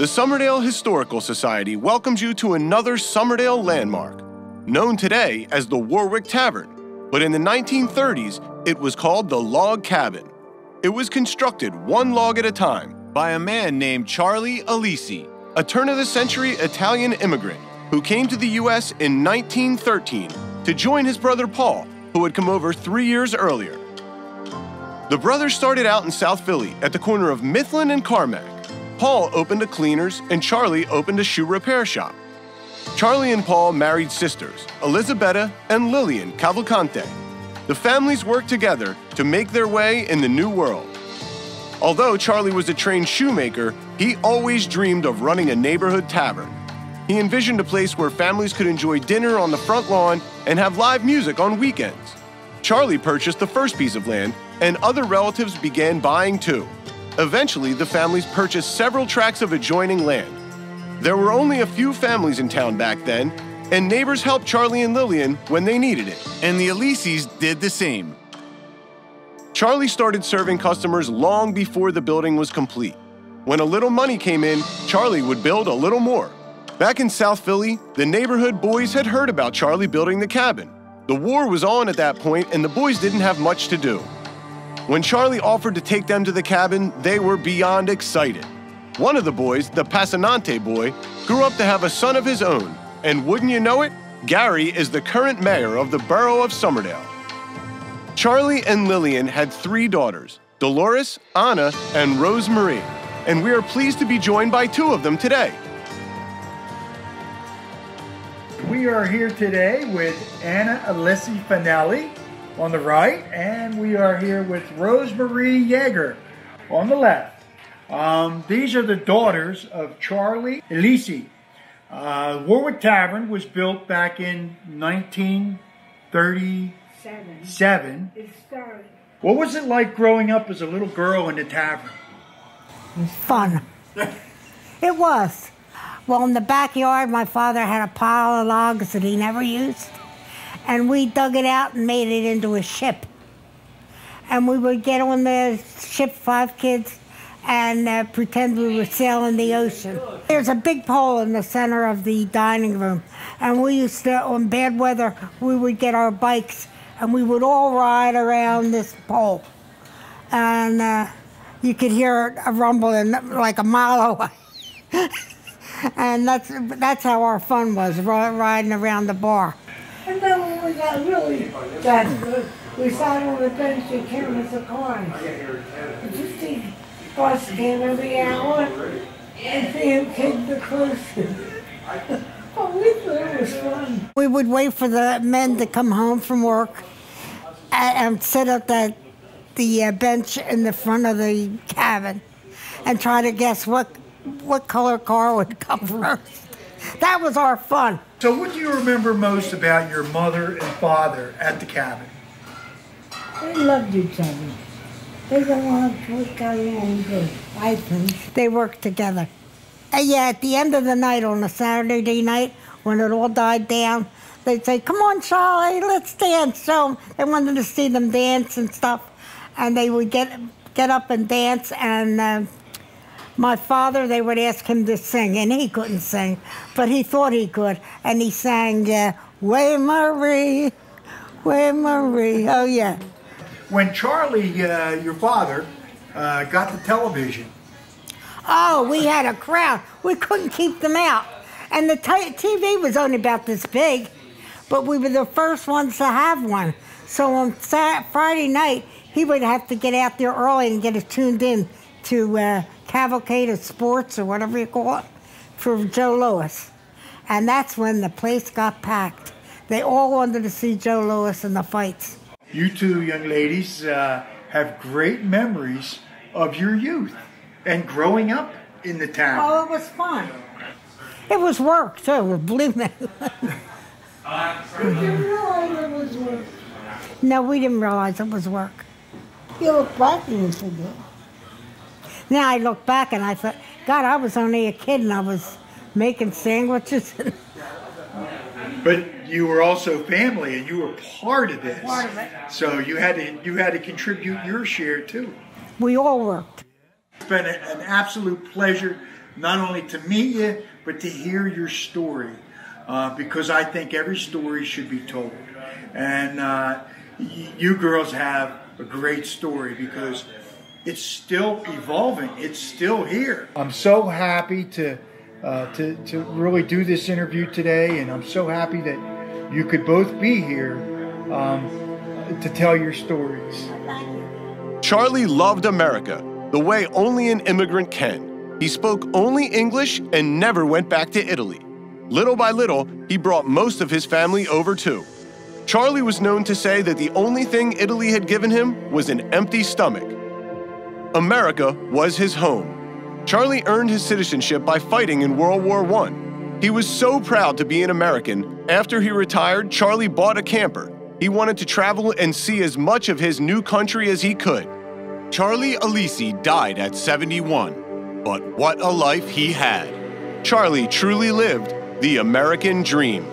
The Somerdale Historical Society welcomes you to another Somerdale landmark, known today as the Warwick Tavern, but in the 1930s it was called the Log Cabin. It was constructed one log at a time by a man named Charlie Alessi, a turn of the century Italian immigrant who came to the U.S. in 1913 to join his brother Paul, who had come over three years earlier. The brothers started out in South Philly at the corner of Mifflin and Camac. Paul opened a cleaner's and Charlie opened a shoe repair shop. Charlie and Paul married sisters, Elisabetta and Lillian Cavalcante. The families worked together to make their way in the new world. Although Charlie was a trained shoemaker, he always dreamed of running a neighborhood tavern. He envisioned a place where families could enjoy dinner on the front lawn and have live music on weekends. Charlie purchased the first piece of land, and other relatives began buying too. Eventually, the families purchased several tracts of adjoining land. There were only a few families in town back then, and neighbors helped Charlie and Lillian when they needed it. And the Alessis did the same. Charlie started serving customers long before the building was complete. When a little money came in, Charlie would build a little more. Back in South Philly, the neighborhood boys had heard about Charlie building the cabin. The war was on at that point, and the boys didn't have much to do. When Charlie offered to take them to the cabin, they were beyond excited. One of the boys, the Passanante boy, grew up to have a son of his own, and wouldn't you know it, Gary is the current mayor of the borough of Somerdale. Charlie and Lillian had three daughters, Dolores, Anna, and Rose Marie, and we are pleased to be joined by two of them today. We are here today with Anna Alessi Finelli on the right, and we are here with Rosemarie Yeager on the left. Um, these are the daughters of Charlie Alessi. Uh, Warwick Tavern was built back in 1937. Seven. What was it like growing up as a little girl in the tavern? It was fun. it was. Well, in the backyard, my father had a pile of logs that he never used and we dug it out and made it into a ship. And we would get on the ship, five kids, and uh, pretend we were sailing the ocean. There's a big pole in the center of the dining room, and we used to, on bad weather, we would get our bikes and we would all ride around this pole. And uh, you could hear a rumbling like a mile away. and that's, that's how our fun was, riding around the bar. We got really good, we sat on the bench and counted the coins. And just the bus came every hour and Sam came the closest. oh, we thought it was fun. We would wait for the men to come home from work and, sit at the, the uh, bench in the front of the cabin and try to guess what, what color car would come first. That was our fun. So, what do you remember most about your mother and father at the cabin? They loved each other. They got along good. I think. They worked together. And yeah, at the end of the night, on a Saturday night, when it all died down, they'd say, Come on, Charlie, let's dance. So they wanted to see them dance and stuff. And they would get, get up and dance and. Uh, my father, they would ask him to sing, and he couldn't sing, but he thought he could, and he sang, uh, Way Marie, Way Marie. Oh, yeah. When Charlie, uh, your father, uh, got the television. Oh, we had a crowd. We couldn't keep them out. And the TV was only about this big, but we were the first ones to have one. So on Friday night, he would have to get out there early and get it tuned in to uh, cavalcade of sports or whatever you call it for Joe Louis. And that's when the place got packed. They all wanted to see Joe Louis in the fights. You two young ladies uh, have great memories of your youth and growing up in the town. Oh, it was fun. It was work, too, believe me. No, we didn't realize it was work. You look back and you forget. Now I look back and I thought, God, I was only a kid and I was making sandwiches. but you were also family and you were part of this. Part of it. So you had to you had to contribute your share too. We all worked. It's been a, an absolute pleasure not only to meet you, but to hear your story. Uh, because I think every story should be told. And uh, y- you girls have a great story because it's still evolving. It's still here. I'm so happy to uh, to to really do this interview today, and I'm so happy that you could both be here um, to tell your stories. Charlie loved America the way only an immigrant can. He spoke only English and never went back to Italy. Little by little, he brought most of his family over too. Charlie was known to say that the only thing Italy had given him was an empty stomach. America was his home. Charlie earned his citizenship by fighting in World War I. He was so proud to be an American. After he retired, Charlie bought a camper. He wanted to travel and see as much of his new country as he could. Charlie Alessi died at 71, but what a life he had. Charlie truly lived the American dream.